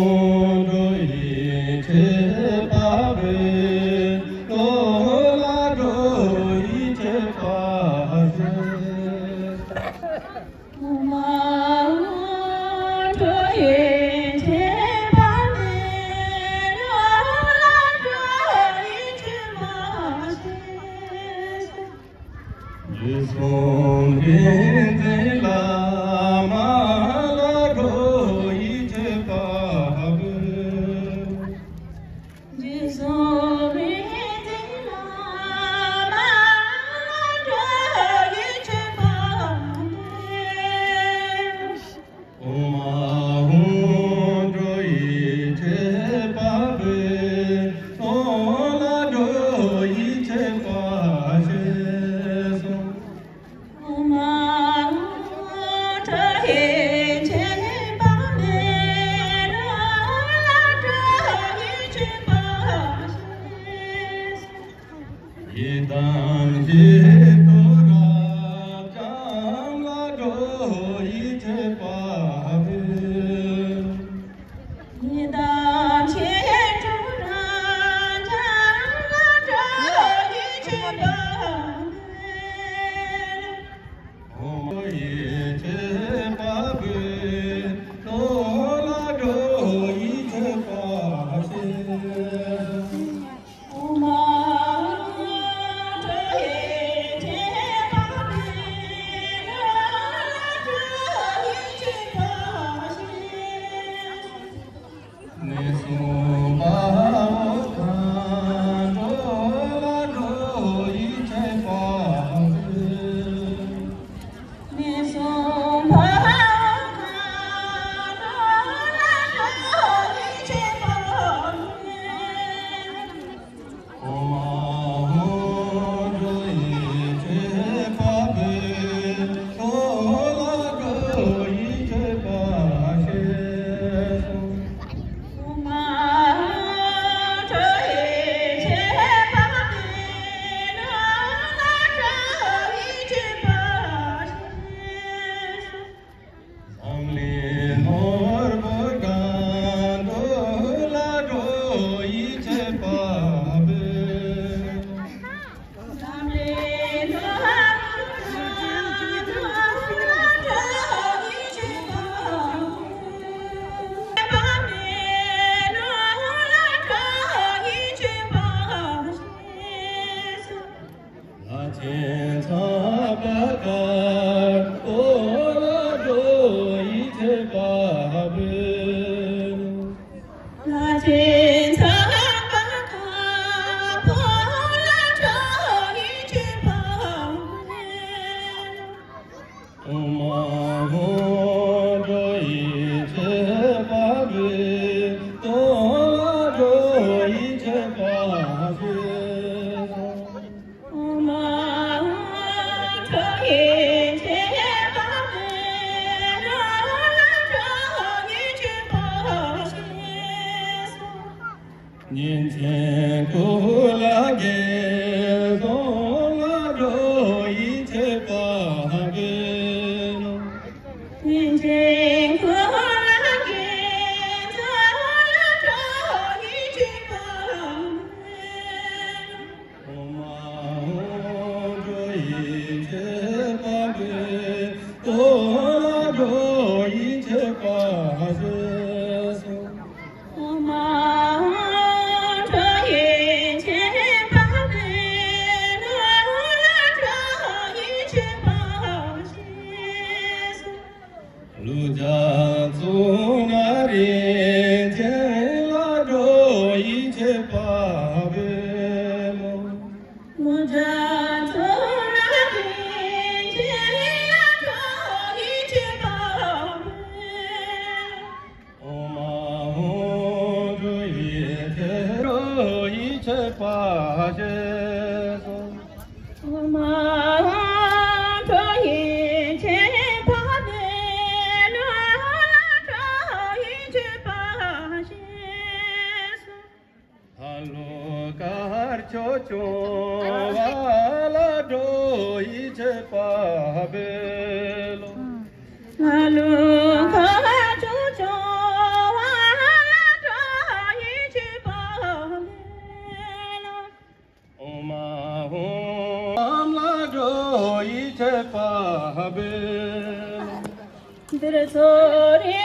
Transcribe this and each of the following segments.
Domini Te Oh. যেতে পার 닌제 고라게 고라도 이제 바게 닌제 down. ore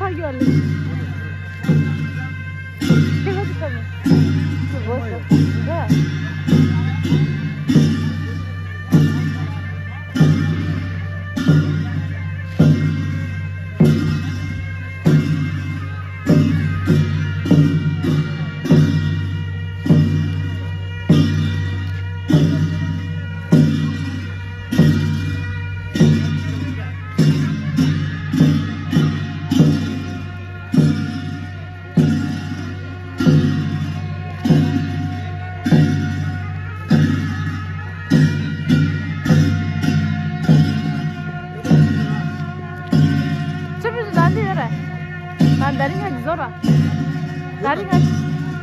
फाइटहरू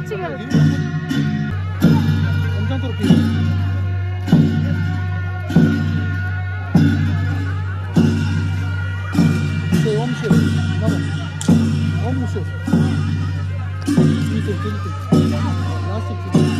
正常投球。再往里射，往里射。你投，你投，你投。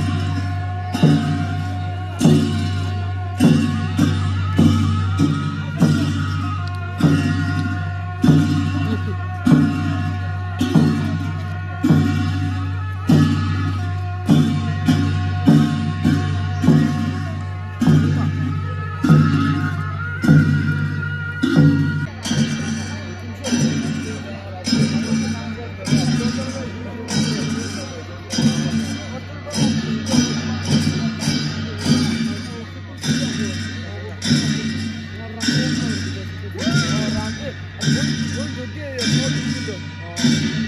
Thank you.